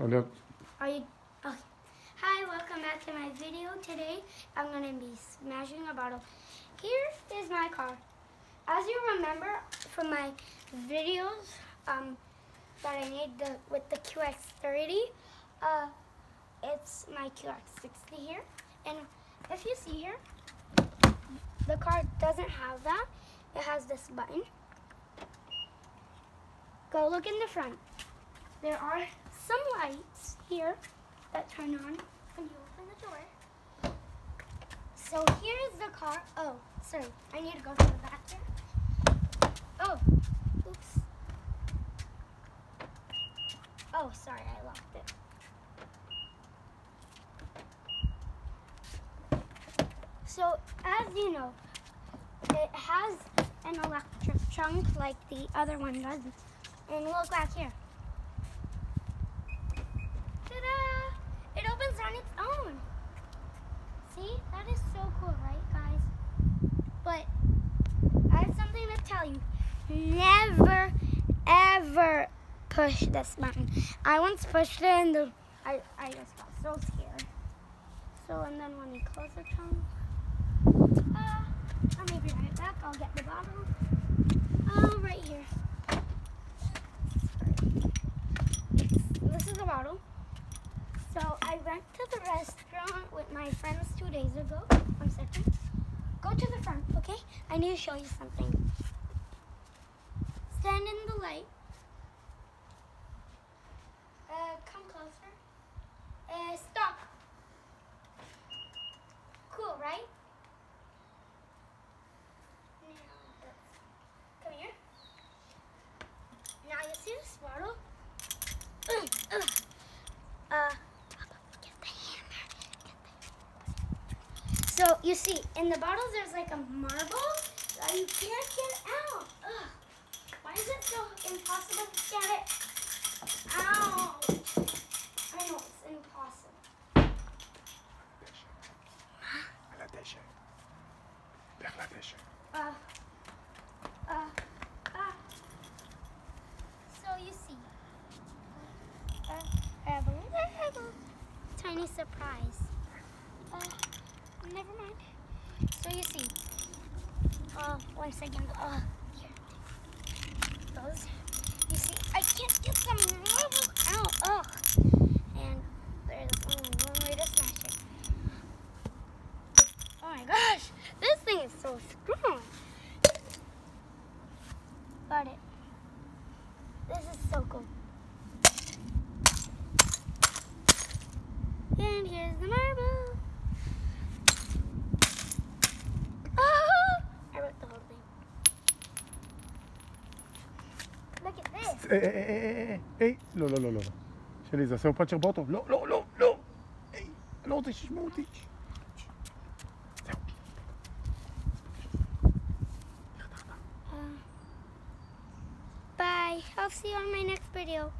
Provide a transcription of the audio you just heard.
Are you? Okay. Hi, welcome back to my video. Today, I'm going to be smashing a bottle. Here is my car. As you remember from my videos um, that I made the, with the QX30, uh, it's my QX60 here. And if you see here, the car doesn't have that. It has this button. Go look in the front. There are some lights here that turn on when you open the door. So here's the car. Oh, sorry. I need to go to the bathroom. Oh, oops. Oh, sorry. I locked it. So, as you know, it has an electric trunk like the other one does. And look back here. Ta-da! It opens on its own. See? That is so cool, right, guys? But I have something to tell you. Never, ever push this button. I once pushed it and the, I, I just got so scared. So, and then when you close the trunk, uh, I'll be right back. I'll get the bottle. Oh, right here. This is the bottle. So I went to the restaurant with my friends two days ago. One second. Go to the front, okay? I need to show you something. Stand in the light. Uh, come closer. Uh, stop. Cool, right? Now, come here. Now you see this bottle? Ugh, ugh. Uh, get the hammer. Get the... So you see, in the bottle there's like a marble that you can't get out. Ugh. Why is it so impossible to get it out? I know it's impossible. À la déchet. Vers la déchet. Uh, uh, uh. So you see, uh, I have a little tiny surprise. Uh, never mind. So you see, uh, one second. Uh, here. Those. You see, I can't get some marble out. Ugh. And there's only one way to smash it. Oh my gosh, this thing is so strong. Got it. This is so cool. And here's the marble. Oh! I wrote the whole thing. Eh, eh. Ehi, ehi, ehi, ehi. Lo, lo, lo, lo. Shelisa, se upać robotą. Lo, lo, lo, lo. Ej, no ty się śmutić. Uh, bye. I'll see you on my next video.